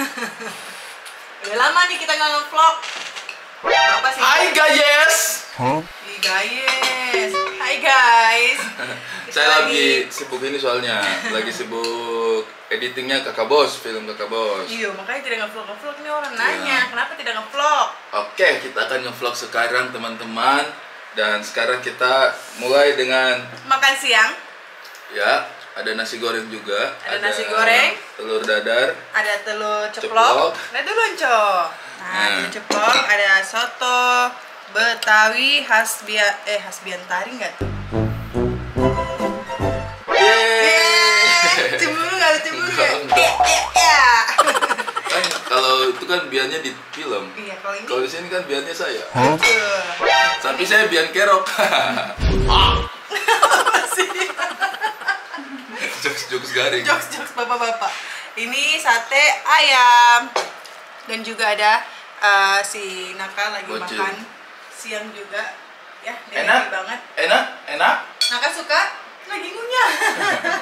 Udah lama nih kita nggak nge-vlog. Apa sih? Hai guys. Hai guys. Hai guys. Saya lagi sibuk ini soalnya, lagi sibuk editingnya kakak bos, film kakak bos. Iya, makanya tidak nge-vlog. Nge-vlog nih orang Iya. nanya, kenapa tidak nge-vlog? Oke, kita akan nge-vlog sekarang teman-teman. Dan sekarang kita mulai dengan Makan siang, ya ada nasi goreng juga. Ada nasi goreng. telur dadar. ada telur Ceplok. ceplok, ada lunco. Nah, Nah. telur ceplok, ada soto Betawi khas bia eh khas Biantari enggak tuh? Cemburu enggak ada cemburu ya? Kan kalau itu kan biannya di film. Iya, kalau ini Kalau di sini kan biannya saya. betul. Tapi saya bian kerok. Jokes-jokes garing. Jokes-jokes bapak-bapak. Ini sate ayam dan juga ada eh, si Naka lagi Bocil. makan siang juga. Ya, Enak? banget. Enak? Enak? Naka suka lagi ngunyah.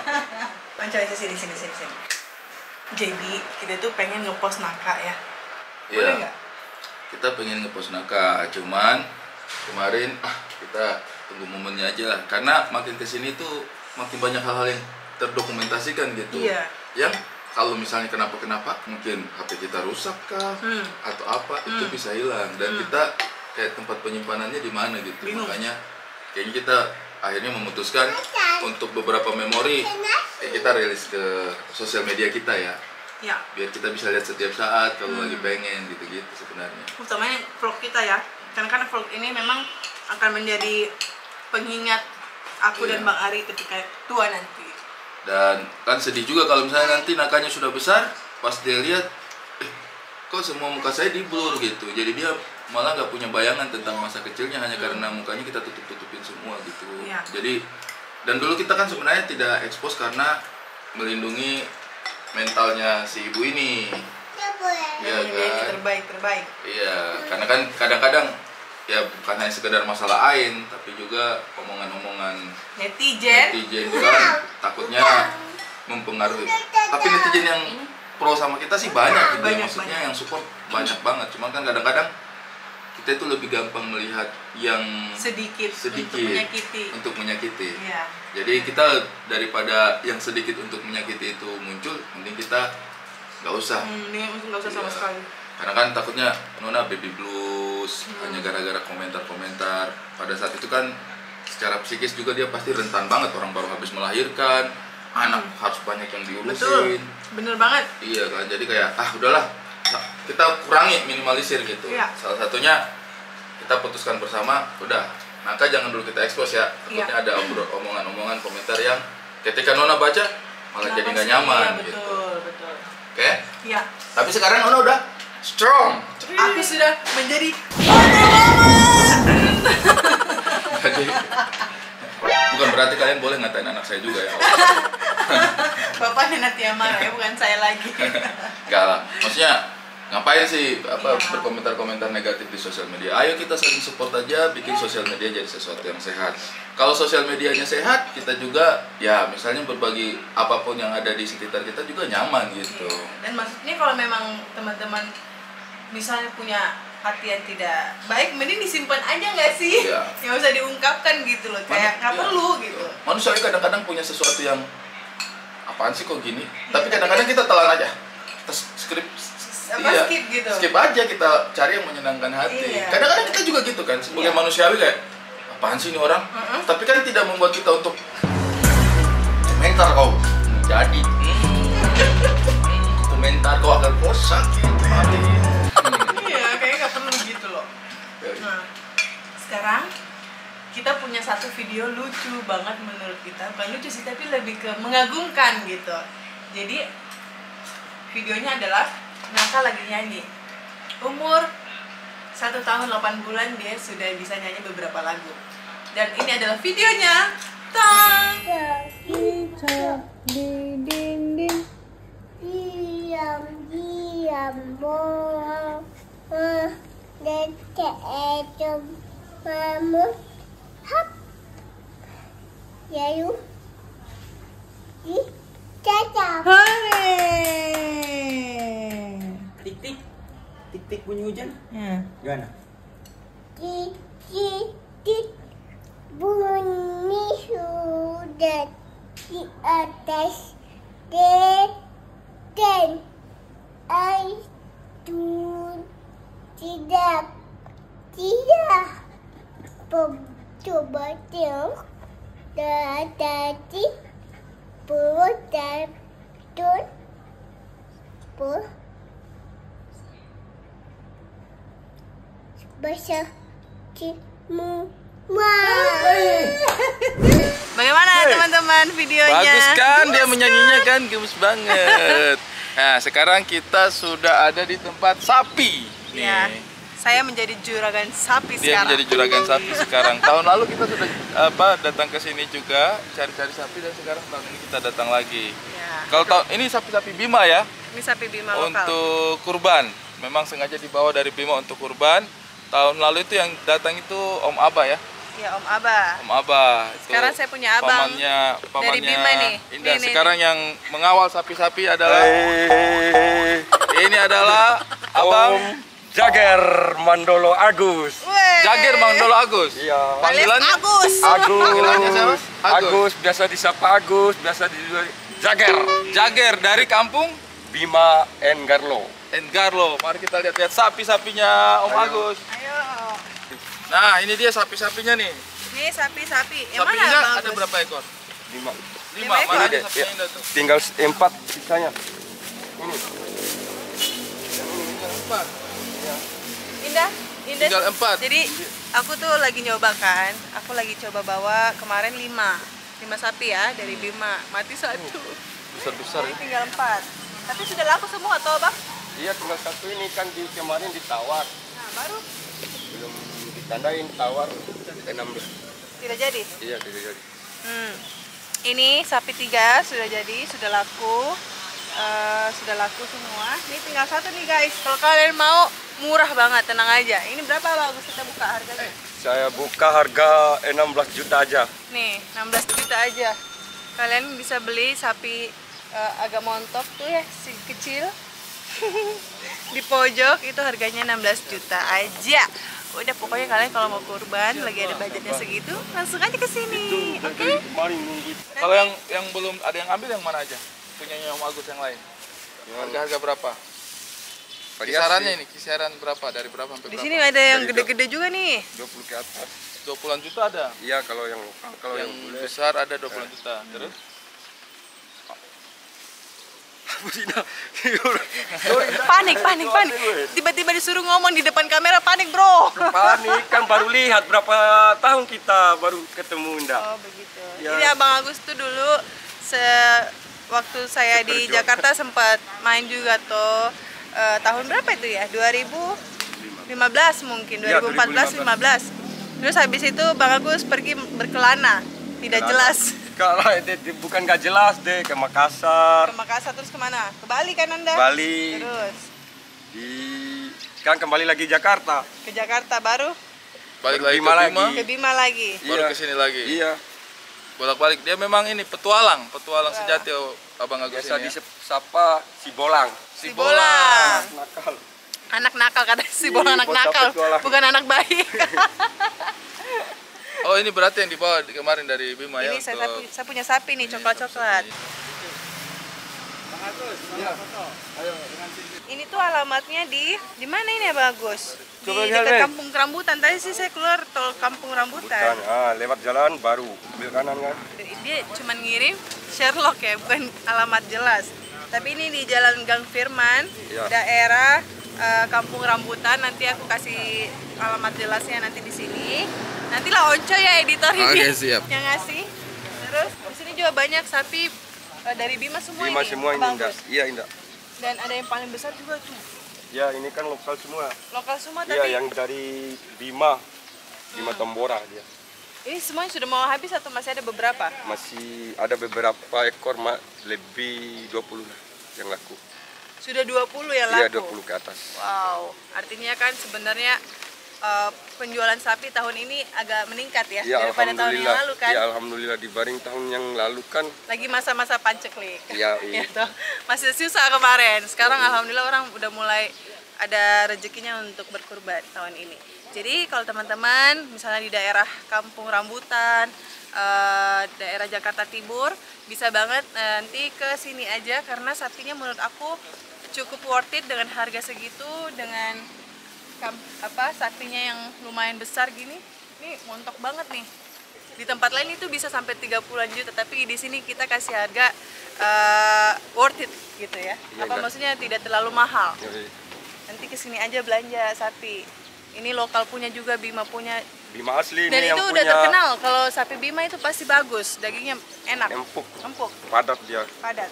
Pancoy sini sini sini sini. Jadi kita tuh pengen ngepost Naka ya. Boleh Iya. nggak? Kita pengen ngepost Naka, cuman kemarin ah kita tunggu momennya aja lah. Karena makin ke sini tuh makin banyak hal-hal yang terdokumentasikan gitu. Iya. Yang kalau misalnya kenapa-kenapa, mungkin HP kita rusak kah Hmm. atau apa itu Hmm. bisa hilang dan Hmm. kita kayak tempat penyimpanannya di mana gitu. Bingung. Makanya kayaknya kita akhirnya memutuskan untuk beberapa memori eh, kita rilis ke sosial media kita ya Ya. biar kita bisa lihat setiap saat kalau Hmm. lagi pengen gitu-gitu sebenarnya utamanya vlog kita ya karena kan vlog ini memang akan menjadi pengingat aku dan Iya. Bang Ari ketika tua nanti dan kan sedih juga kalau misalnya nanti nakanya sudah besar pas dia lihat eh kok semua muka saya di blur gitu jadi dia malah nggak punya bayangan tentang masa kecilnya hanya karena mukanya kita tutup tutupin semua gitu Hmm. Iya. jadi dan dulu kita kan sebenarnya tidak ekspos karena melindungi mentalnya si ibu ini Iya Yang menjadi kan? terbaik terbaik Iya, karena kan kadang-kadang ya bukan hanya sekedar masalah ain, tapi juga omongan-omongan netizen netizen juga takutnya mempengaruhi. Tapi netizen yang pro sama kita sih banyak gitu, ya. Banyak, maksudnya banyak. yang support banyak banget. Cuman kan kadang-kadang kita itu lebih gampang melihat yang sedikit, sedikit untuk menyakiti untuk menyakiti. Iya. Jadi kita daripada yang sedikit untuk menyakiti itu muncul, mending kita nggak usah. Hmm, ini nggak usah sama Iya. sekali karena kan takutnya Nona baby blues Hmm. hanya gara-gara komentar-komentar. Pada saat itu kan secara psikis juga dia pasti rentan banget. Orang baru habis melahirkan anak harus banyak yang betul. Diurusin bener banget. Iya kan jadi kayak ah udahlah kita kurangi minimalisir gitu. Iya. salah satunya kita putuskan bersama udah maka jangan dulu kita ekspos ya. Takutnya Iya. ada omongan-omongan komentar yang ketika Nona baca malah jadi Kenapa nggak sih? nyaman Iya, gitu. betul betul. Oke? Iya. tapi sekarang Nona udah strong aku sudah menjadi Jadi bukan berarti kalian boleh ngatain anak saya juga ya. bapaknya nanti yang marah ya bukan saya lagi Enggak lah. Maksudnya ngapain sih apa Iya. berkomentar-komentar negatif di sosial media? Ayo kita saling support aja bikin sosial media jadi sesuatu yang sehat. Kalau sosial medianya sehat, kita juga ya misalnya berbagi apa pun yang ada di sekitar kita juga nyaman gitu. dan maksudnya kalau memang teman-teman misalnya punya hati yang tidak baik mending disimpan aja nggak sih Iya. nggak usah diungkapkan gitu loh kayak nggak Iya, perlu gitu Manusia kadang-kadang punya sesuatu yang apaan sih kok gini? Tapi tapi kadang-kadang kita telan aja. Terus skrip apa skip gitu skip aja kita cari yang menyenangkan hati Iya. kadang-kadang kita juga gitu kan sebagai Iya. manusiawi kayak apaan sih ini orang Mm-mm. tapi kan tidak membuat kita untuk komentar kau jadi hmm, komentar kau akan kau sakit hati iya kayaknya nggak perlu gitu loh Ya, nah sekarang kita punya satu video lucu banget menurut kita. Bukan lucu sih tapi lebih ke mengagumkan gitu. Jadi videonya adalah Naka lagi nyanyi. Umur satu tahun 8 bulan dia sudah bisa nyanyi beberapa lagu. Dan ini adalah videonya. Tang! Kita di dinding diam diam bohong eh dekat itu kamu hap ya yuk di cacap Hore! bunyi hujan? Ya. Gimana? Titik bunyi sudah di atas deten air tidak tidak coba tengok dah tadi perut dan tut per bahasa Timur. Bagaimana teman-teman videonya? Bagus kan dia menyanyinya kan gemes banget. Nah, sekarang kita sudah ada di tempat sapi. Nih. Ya. Saya menjadi juragan sapi Dia sekarang. menjadi juragan sapi sekarang. Tahun lalu kita sudah apa datang ke sini juga cari-cari sapi dan sekarang tahun ini kita datang lagi. Ya. Kalau tahun ini sapi-sapi Bima ya Ini sapi Bima lokal. untuk kurban. Memang sengaja dibawa dari Bima untuk kurban. Tahun lalu itu yang datang itu Om Aba ya. Ya Om Abah. Om Aba. Itu Sekarang saya punya abang pamannya, pamannya dari Bima nih. Indah. Nih, nih, Sekarang yang mengawal sapi-sapi adalah ini adalah abang Om Jager Mandolo Agus. Weh. Jager Bang Dolo Agus. Iya. Alias Panggilannya Agus. Agus. Panggilannya siapa? Agus. Agus. biasa disapa Agus, biasa di Jager. Jager dari kampung Bima Engarlo. Engarlo. Mari kita lihat-lihat sapi-sapinya Om Ayo. Agus. Ayo. Nah, ini dia sapi-sapinya nih. Ini sapi-sapi. Yang mana Sapinya Bang ada Agus? berapa ekor? Lima. Lima. Lima Mana ekor? dia Ya. sapinya Indah tuh? Tinggal empat sisanya. Empat. Indah. Indah. Tinggal empat. Jadi aku tuh lagi nyoba kan. Aku lagi coba bawa kemarin lima. Lima sapi ya dari Bima. Mati satu. Besar-besar Jadi ya. tinggal empat. Tapi sudah laku semua toh bang? Iya tinggal satu ini kan di kemarin ditawar. Nah baru Belum ditandain tawar 16. tidak jadi. Iya tidak jadi. Hmm. Ini sapi tiga sudah jadi, sudah laku, Eh, sudah laku semua. Ini tinggal satu nih guys. Kalau kalian mau murah banget, tenang aja. Ini berapa bagus kita buka harganya? Saya buka harga 16 juta aja. Nih, 16 juta aja. Kalian bisa beli sapi eh, agak montok tuh ya, si kecil. Di pojok itu harganya 16 juta aja. Udah pokoknya kalian kalau mau kurban lagi ada budgetnya segitu, langsung aja ke sini. Oke? Nunggu. Kalau yang yang belum ada yang ambil yang mana aja? Punyanya Om Agus yang lain. Harga-harga berapa? Kisarannya ini, kisaran berapa? Dari berapa sampai Di berapa? sini ada yang gede-gede juga nih. 20 ke atas. 20-an juta ada. Iya kalau yang lokal, kalau yang yang bule. besar ada 20 juta. Terus? Panik, panik, panik. Tiba-tiba disuruh ngomong di depan kamera, panik bro. Panik kan baru lihat berapa tahun kita baru ketemu Indah. Oh begitu. Ya. Jadi abang Agus tuh dulu se waktu saya di. Jakarta sempat main juga tuh eh, tahun berapa itu ya? 2015 mungkin, Ya, 2014 15. Terus habis itu Bang Agus pergi berkelana, tidak jelas. Kalau bukan gak jelas deh ke Makassar, Ke Makassar terus ke mana? Ke Bali kan Anda? Bali, Terus di kan kembali lagi Jakarta. ke Jakarta baru Balik lagi Bima ke lagi. Bima, ke Bima lagi. baru ke sini lagi. Iya, Bolak-balik. Dia memang ini petualang, petualang sejati oh, Abang Agus biasa ini. Ya. disapa si Bolang. Si bolang. Nakal. Anak nakal kata si bolang anak nakal, petualang. bukan anak baik. Oh ini berarti yang dibawa di- kemarin dari Bima ya Ini saya, untuk sapi- saya punya sapi nih, coklat-coklat. Ini tuh alamatnya di di mana ini ya bagus? Di Coba dekat lihat, Nek. Kampung Rambutan. Tadi sih saya keluar tol Kampung Bukan, Rambutan. ah, lewat jalan baru, ambil kanan kan. Dia cuma ngirim Sherlock ya, bukan alamat jelas. Tapi ini di Jalan Gang Firman, Iya. daerah eh, Kampung Rambutan. Nanti aku kasih alamat jelasnya nanti di sini. Nantilah Onco ya editor ini Oke, siap. yang ngasih. Terus di sini juga banyak sapi dari Bima semua Bima ini. semua ini Indah. Iya Indah. Dan ada yang paling besar juga tuh. Ya ini kan lokal semua. Lokal semua Iya tapi yang dari Bima, Bima Tombora dia. ini semuanya sudah mau habis atau masih ada beberapa? Masih ada beberapa ekor mak lebih 20 lah yang laku. Sudah 20 ya Iya laku. 20 ke atas. Wow, artinya kan sebenarnya eh, penjualan sapi tahun ini agak meningkat ya Iya daripada tahun yang lalu kan. Iya alhamdulillah dibanding tahun yang lalu kan Lagi masa-masa panceklik. Iya, iya. Gitu. Masih susah kemarin. Sekarang alhamdulillah orang udah mulai ada rezekinya untuk berkurban tahun ini. Jadi kalau teman-teman misalnya di daerah Kampung Rambutan, eh, daerah Jakarta Timur, bisa banget eh, nanti ke sini aja karena sapinya menurut aku cukup worth it dengan harga segitu dengan apa sapinya yang lumayan besar gini. Ini montok banget nih. Di tempat lain itu bisa sampai 30-an juta, tapi di sini kita kasih harga eh, worth it gitu ya. Iya, Apa Kak. maksudnya tidak terlalu mahal Yoi. nanti ke sini aja belanja sapi ini lokal punya juga Bima punya Bima asli dan ini itu yang udah punya terkenal kalau sapi Bima itu pasti bagus dagingnya enak empuk, empuk padat dia. padat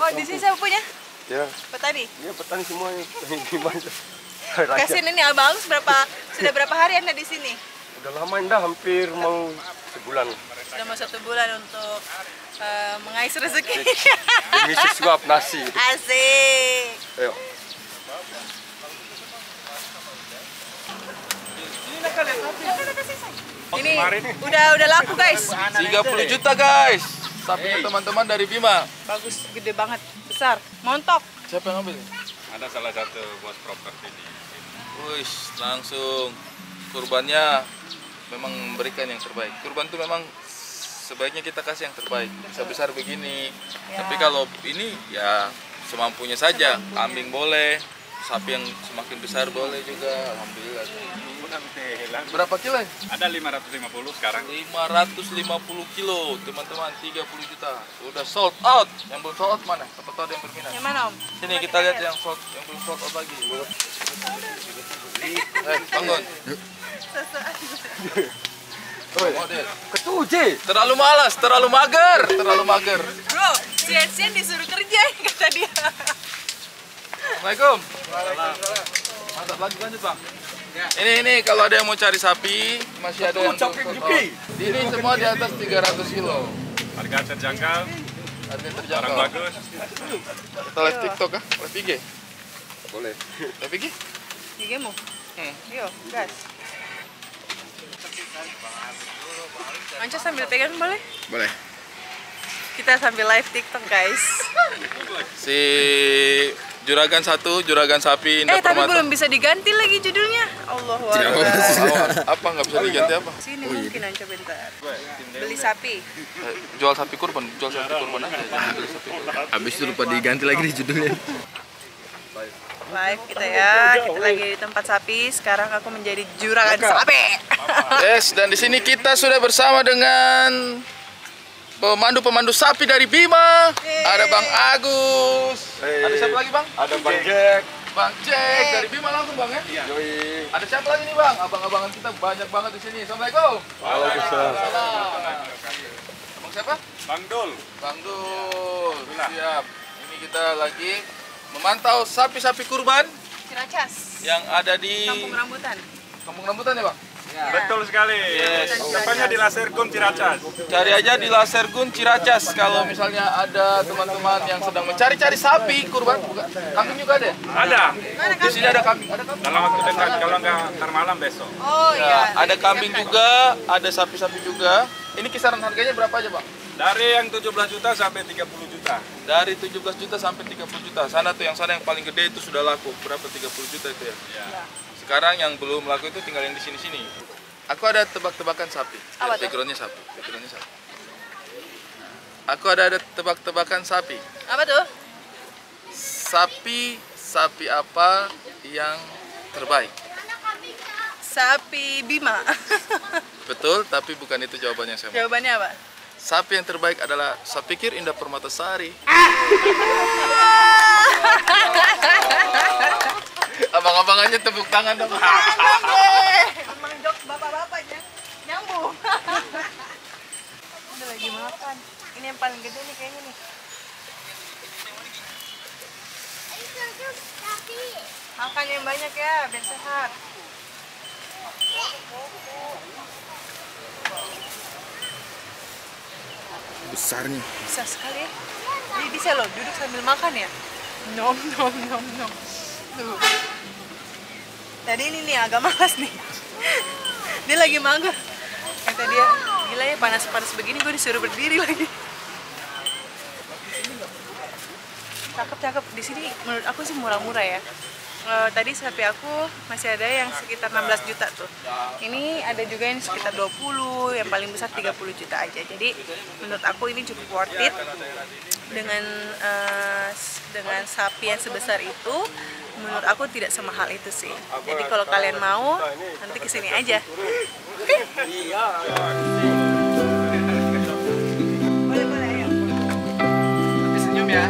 oh di sini siapa punya Ya, petani dia petani semuanya. Bima. Kasian ini abang berapa sudah berapa hari anda di sini Udah lama indah, hampir mau sebulan. sudah mau satu bulan untuk eh, mengais rezeki Demi sesuap nasi. asik Ayo. ini udah udah laku guys 30 juta guys. Sapinya teman-teman dari Bima. bagus gede banget besar montok Siapa yang ambil? Ada salah satu bos properti di Wih, langsung kurbannya memang memberikan yang terbaik. Kurban itu memang sebaiknya kita kasih yang terbaik. Bisa besar begini. Ya. Tapi kalau ini ya semampunya saja. Kambing boleh, sapi yang semakin besar boleh juga. Alhamdulillah. Berapa kilo? ya? Ada 550 sekarang. 550 kilo, teman-teman, 30 juta. Sudah sold out. Yang belum sold out mana? Tahu ada yang berminat? yang mana om Sini kita lihat yang sold, yang belum sold out lagi. Eh, bangun. Ketujuh. Terlalu malas, terlalu mager, terlalu mager. bro sian-sian disuruh kerja kata dia Assalamualaikum. Mantap lagi lanjut bang. Ini ini kalau ada yang mau cari sapi masih ada yang. Ini semua di atas 300 kilo. Harga terjangkau, Harga barang terjangkau. bagus. Kita live TikTok kah? Live IG? Boleh. Live IG? Gigimu? Hmm. Yuk, gas. Manca sambil pegang boleh? Boleh. Kita sambil live TikTok guys. Si Juragan satu, Juragan sapi Indah eh tapi Permata. belum bisa diganti lagi judulnya. Allah Awas, apa nggak bisa diganti apa? Sini mungkin Anca bentar. Beli sapi. Eh, jual sapi kurban, jual sapi kurban aja. Habis itu lupa diganti lagi di judulnya. Live kita ya. Kita lagi di tempat sapi. Sekarang aku menjadi juragan sapi. Yes, dan di sini kita sudah bersama dengan pemandu-pemandu sapi dari Bima. Ada Bang Agus. Ada siapa lagi Bang? Ada Bang Jack. Bang Cek dari Bima langsung Bang ya. Yoi. Ada siapa lagi nih Bang? Abang-abangan kita banyak banget di sini. Assalamualaikum. Waalaikumsalam. Salam. Bang siapa? Bang Dul, Bang Dul. Siap. Ini kita lagi memantau sapi-sapi kurban Ciracas. yang ada di Kampung Rambutan. Kampung Rambutan ya Bang? betul sekali. Yes. Tepatnya di Lasergun Ciracas. Cari aja di Lasergun Ciracas kalau misalnya ada teman-teman yang sedang mencari-cari sapi kurban, bukan? Kambing juga ada. ya? Ada. Di sini ada kambing, ada kambing. Dalam waktu dekat, kalau nggak ntar malam besok. Oh Ya, iya. ada kambing juga, ada sapi-sapi juga. Ini kisaran harganya berapa aja, Bang? Dari yang 17 juta sampai 30 juta. Dari 17 juta sampai 30 juta. Sana tuh yang sana yang paling gede itu sudah laku. Berapa 30 juta itu ya? Sekarang yang belum laku itu tinggal yang di sini-sini. Aku ada tebak-tebakan sapi. Apa? Backgroundnya sapi. Backgroundnya sapi. Aku ada ada tebak-tebakan sapi. Apa tuh? Sapi sapi apa yang terbaik? Sapi Bima. Betul, tapi bukan itu jawabannya saya. Jawabannya apa? Sapi yang terbaik adalah saya pikir Indah Permatasari. Abang-abangannya tepuk tangan dong. Emang jok bapak-bapaknya nyambung. Udah lagi makan. Ini yang paling gede nih kayaknya nih. Makan yang banyak ya, biar sehat. Besar. Bisa sekali ya. Ini bisa loh, duduk sambil makan ya. Nom nom nom nom. Tuh. Tadi ini nih agak malas nih. dia lagi mager. Kata dia, gila ya panas-panas begini gue disuruh berdiri lagi. Cakep cakep di sini menurut aku sih murah-murah ya. Eh, tadi sapi aku masih ada yang sekitar 16 juta tuh. Ini ada juga yang sekitar 20, yang paling besar 30 juta aja. Jadi menurut aku ini cukup worth it dengan s- dengan sapi yang sebesar itu menurut aku tidak semahal itu sih. Jadi kalau kalian mau nanti ke sini aja. Boleh boleh. Tapi ya, jangan senyum ya.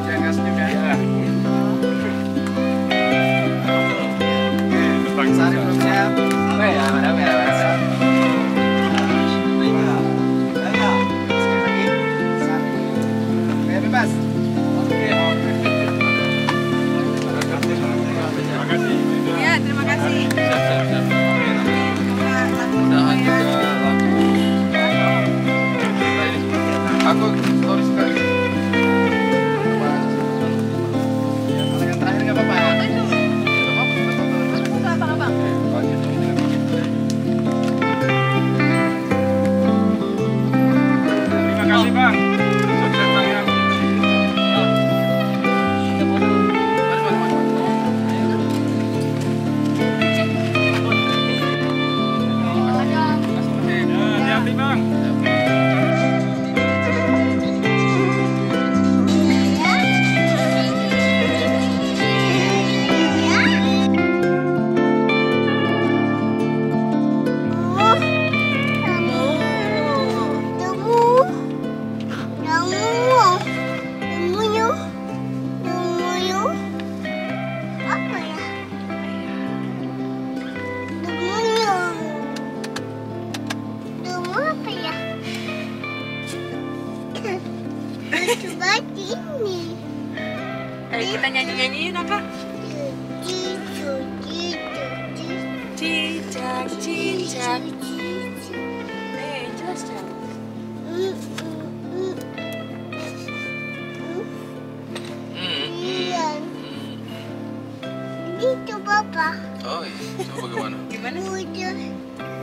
Papa. Oh iya, coba gimana? Gimana?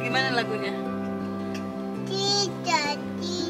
Gimana lagunya? tidak tidur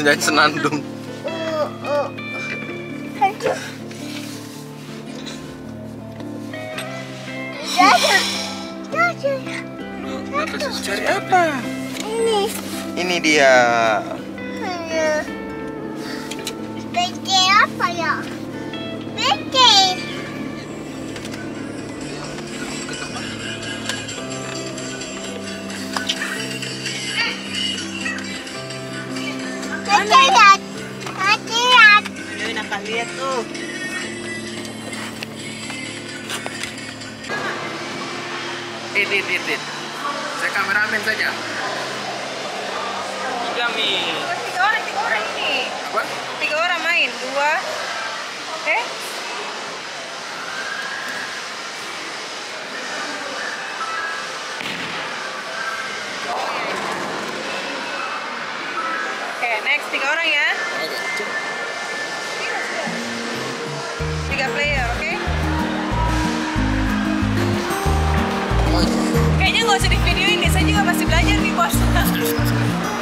Nyanyi senandung. Cari apa? Ini. Ini dia. Bete apa ya? Bete. Lihat tuh. Dit, dit, dit, dit. Saya kameramen saja. Tiga mi. Tiga orang, tiga orang ini. Apa? Tiga orang main. Dua. Eh? Oke, next tiga orang ya. Tiga player, oke? Kayaknya nggak usah di videoin deh, saya juga masih belajar nih bos.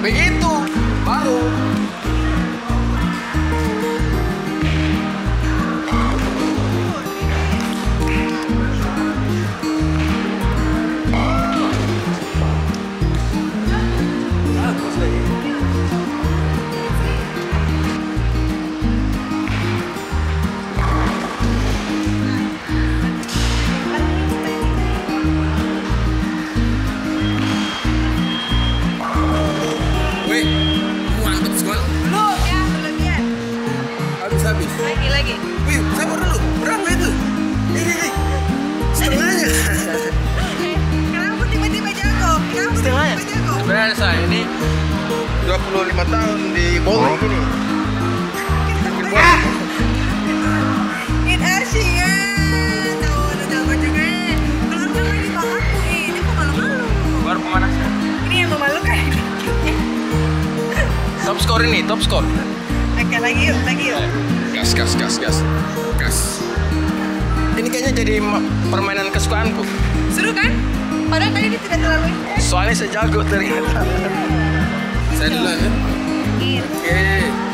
amiguito. skor ini, top skor. Oke, lagi yuk, lagi yuk. Gas, gas, gas, gas. Gas. Ini kayaknya jadi permainan kesukaanku. Seru kan? Padahal tadi dia tidak terlalu Soalnya saya jago ternyata. saya dulu ya. Iya. Oke. Okay.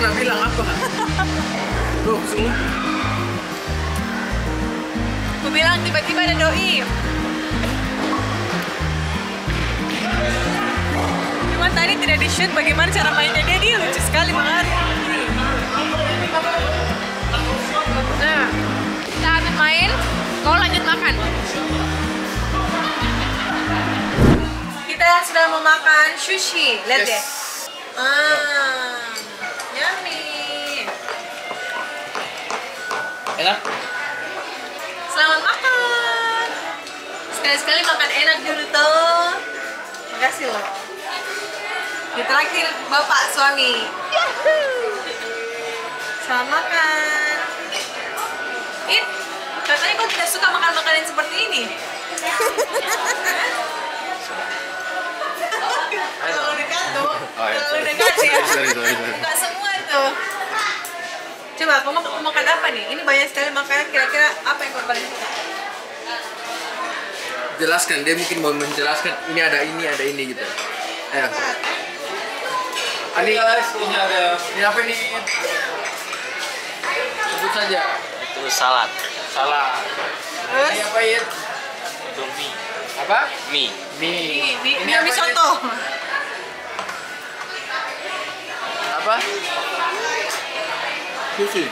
Nggak bilang apa? Tuh, semua. aku bilang tiba-tiba ada doi. Cuma tadi tidak di shoot bagaimana cara mainnya dia, dia lucu sekali banget. Nah, kita habis main, kau lanjut makan. Kita sudah mau makan sushi, lihat deh. Ah, yummy. Enak? Selamat makan. Sekali-sekali makan enak dulu tuh. Makasih loh. Ditraktir bapak suami. Selamat makan. It, katanya kau tidak suka makan makanan seperti ini. Oh, iya, kalau sorry. dekat ya. Sorry, sorry, sorry. Buka semua tuh. Coba, kamu mau makan apa nih? Ini banyak sekali makanan. Kira-kira apa yang kau paling suka? Jelaskan, dia mungkin mau menjelaskan ini ada ini, ada ini gitu. Ayo. Ini, ini ada ini apa ini? Sebut saja. itu salad. Terus? Ini apa ya? itu mie Apa? mie Mie. Mie, mie, Ini mie soto. Apa? Sushi.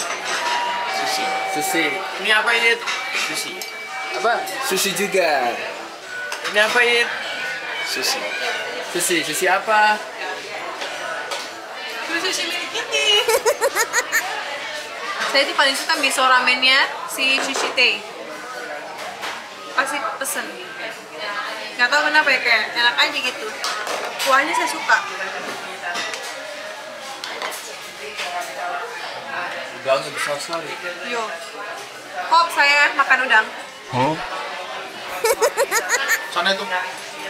sushi Sushi. Ini apa ini? sushi Apa? Sushi juga. Ini apa ini? sushi Sushi. Sushi apa? Sushi milik kita. Saya tuh paling suka miso ramennya si sushi teh. Pasti pesen. Gak tau kenapa ya kayak enak aja gitu. Kuahnya saya suka. Udangnya besar sekali. Yo. Hop saya makan udang. sana itu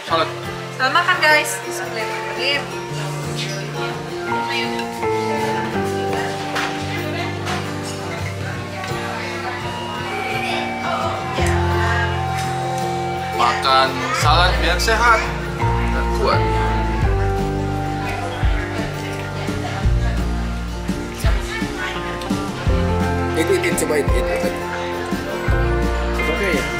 salad. Selamat makan guys. Bismillahirrahmanirrahim. Makan salad biar sehat dan kuat. Itu itu cobain itu. Oke ya.